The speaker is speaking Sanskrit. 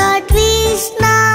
that we snap.